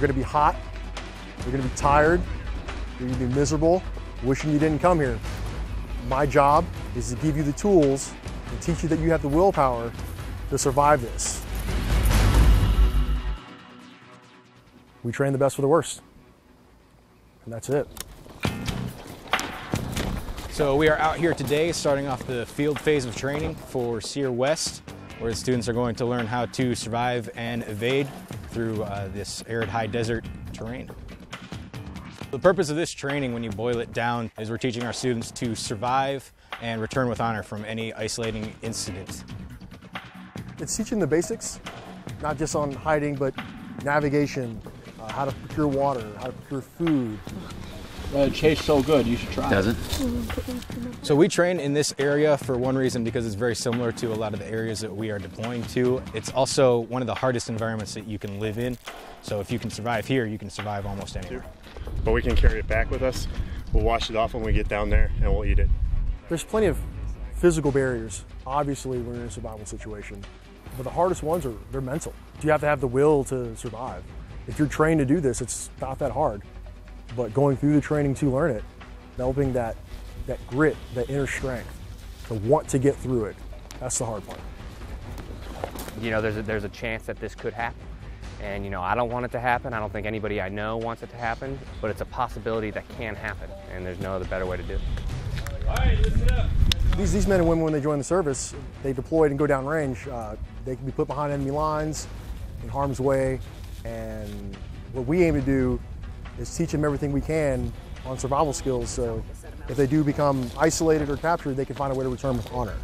going to be hot, you're going to be tired, you're going to be miserable, wishing you didn't come here. My job is to give you the tools and teach you that you have the willpower to survive this. We train the best for the worst. And that's it. So we are out here today starting off the field phase of training for SERE West, where the students are going to learn how to survive and evade through uh, this arid high desert terrain. The purpose of this training, when you boil it down, is we're teaching our students to survive and return with honor from any isolating incident. It's teaching the basics, not just on hiding, but navigation, uh, how to procure water, how to procure food. Uh, it tastes so good, you should try Does it. it? So we train in this area for one reason because it's very similar to a lot of the areas that we are deploying to. It's also one of the hardest environments that you can live in. So if you can survive here, you can survive almost anywhere. But we can carry it back with us. We'll wash it off when we get down there and we'll eat it. There's plenty of physical barriers. Obviously, we're in a survival situation. But the hardest ones are they're mental. You have to have the will to survive. If you're trained to do this, it's not that hard. But going through the training to learn it, developing that that grit, that inner strength, to want to get through it, that's the hard part. You know, there's a, there's a chance that this could happen. And, you know, I don't want it to happen. I don't think anybody I know wants it to happen, but it's a possibility that can happen, and there's no other better way to do it. These, these men and women, when they join the service, they deployed and go down range. Uh, they can be put behind enemy lines, in harm's way, and what we aim to do is teach them everything we can on survival skills. So if they do become isolated or captured, they can find a way to return with honor.